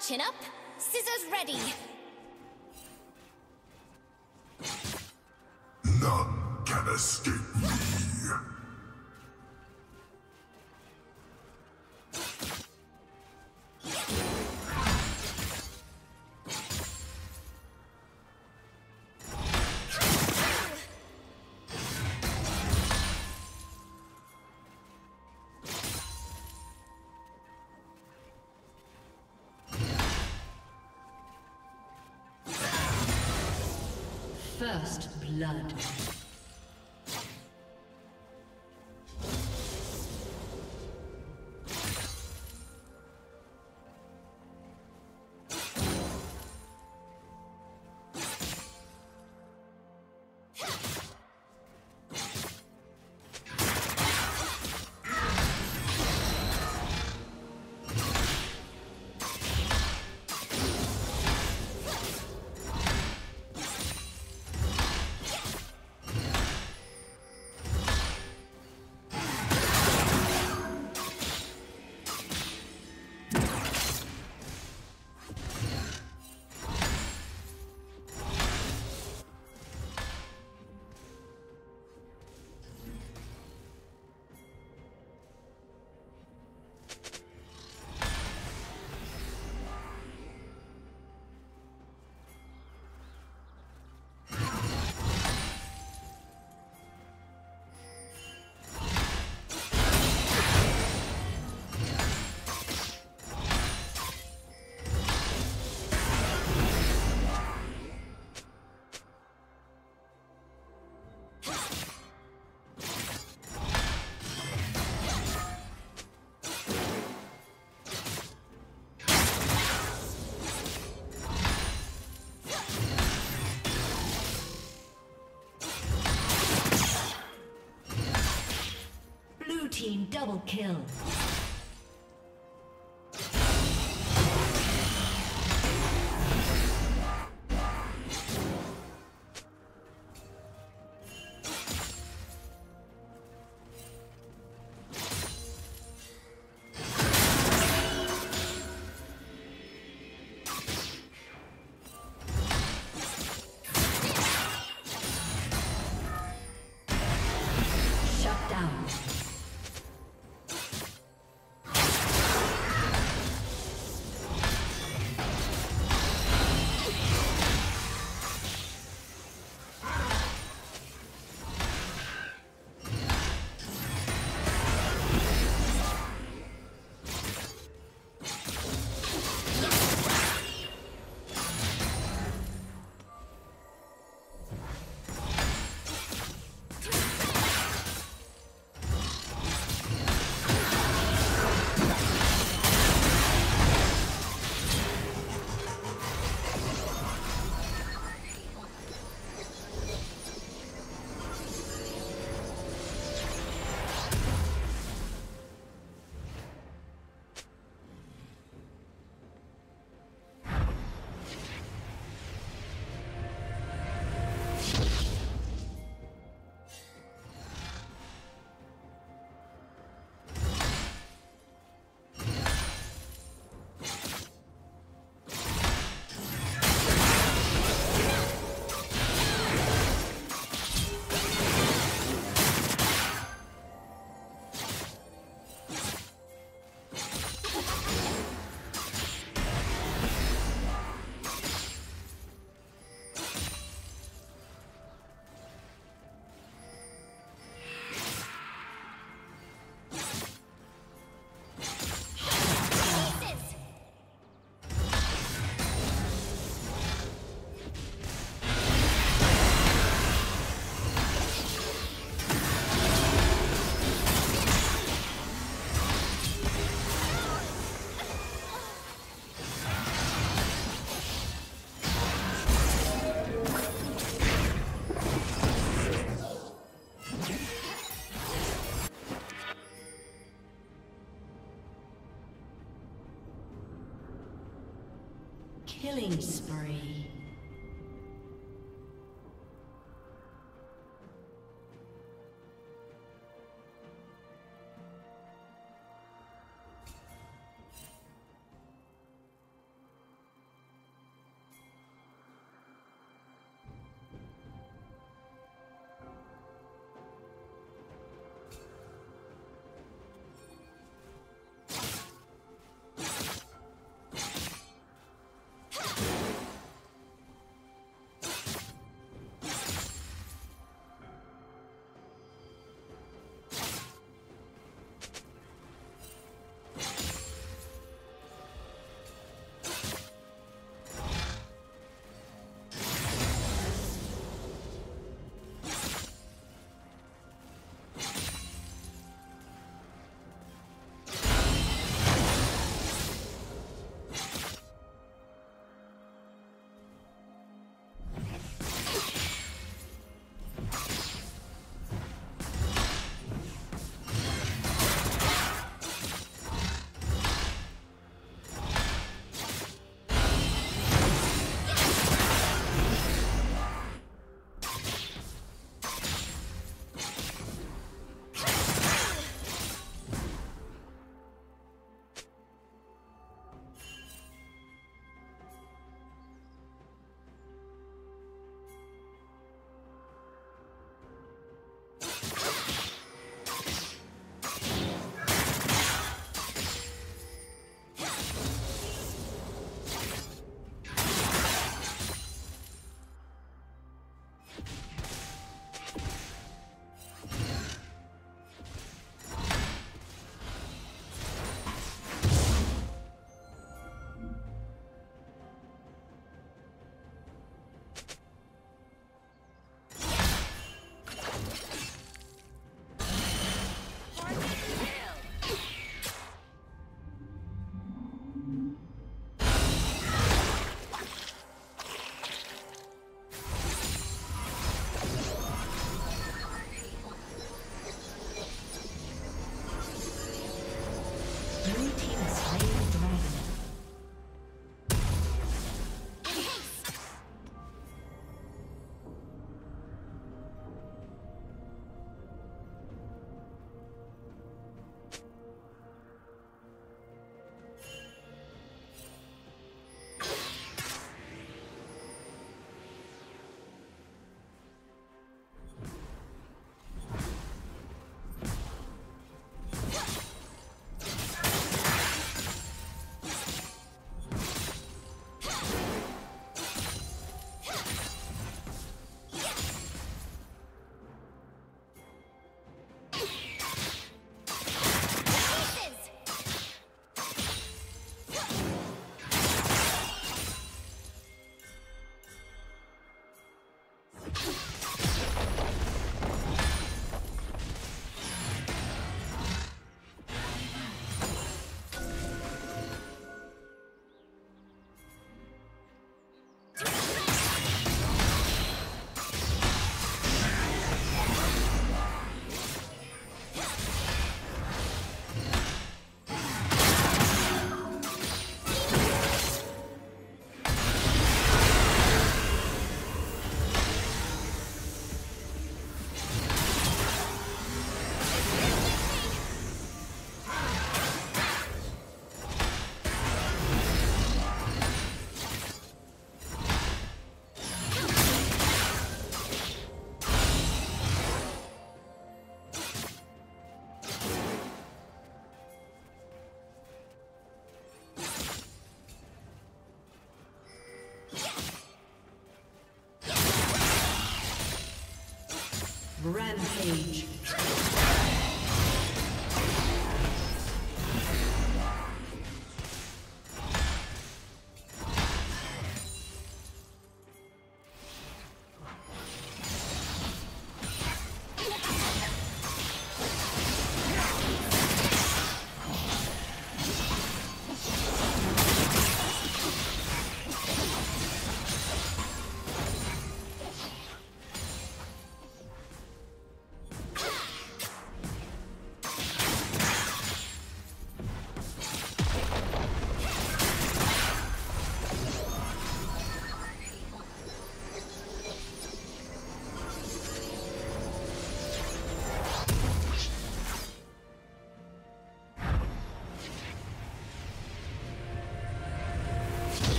chin up, scissors ready. None can escape me. Blood. Team double kill. Rampage.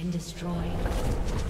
Been destroyed.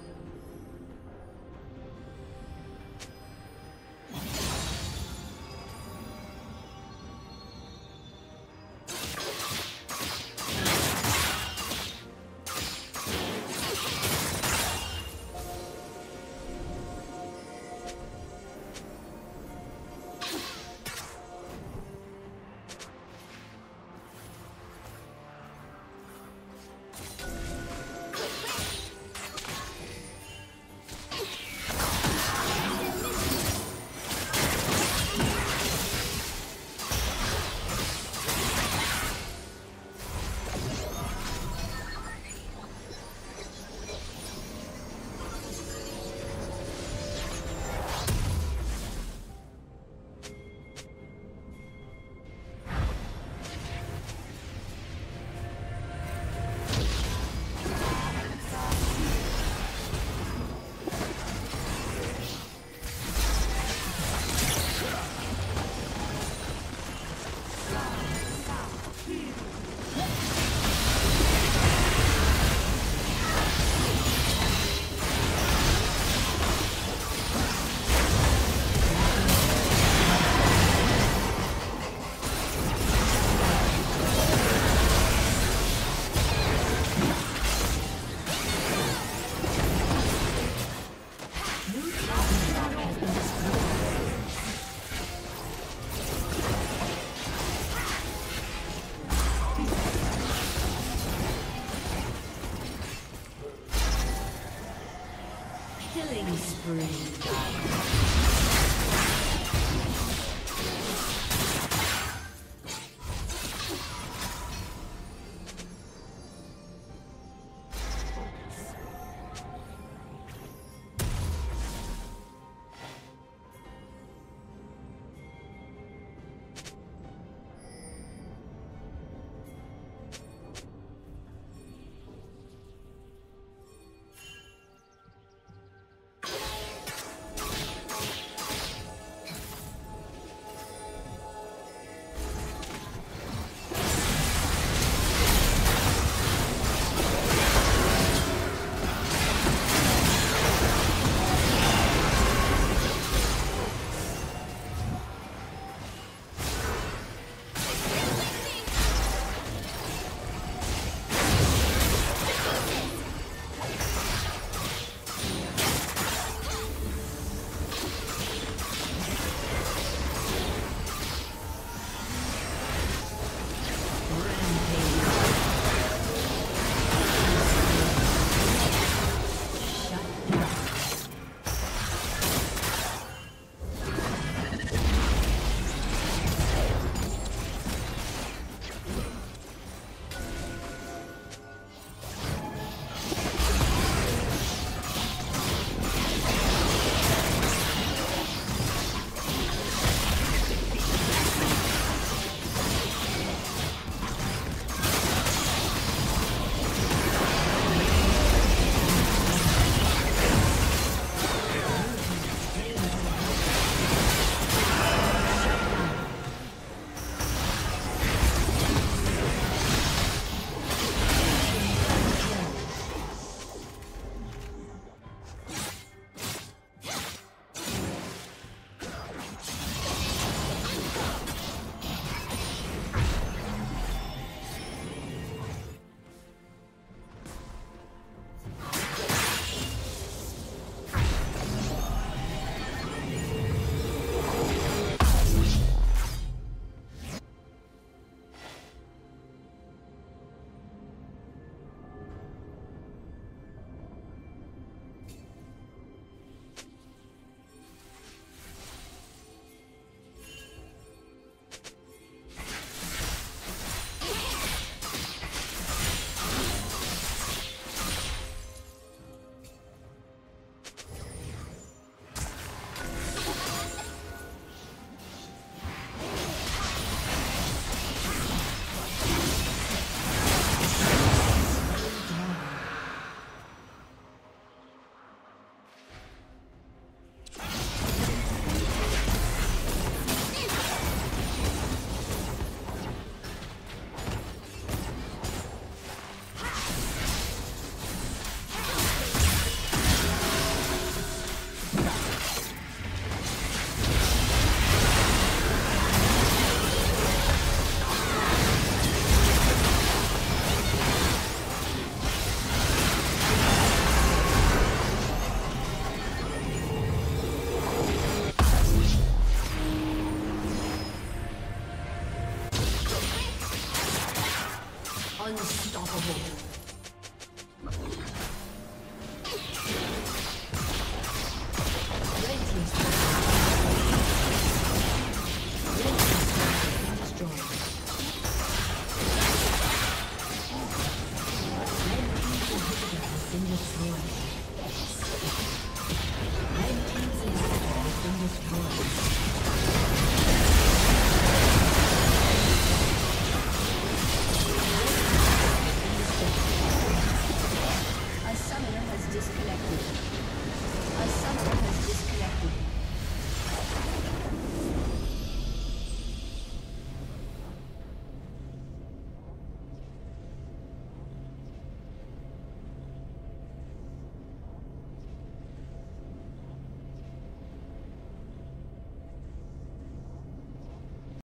Unstoppable.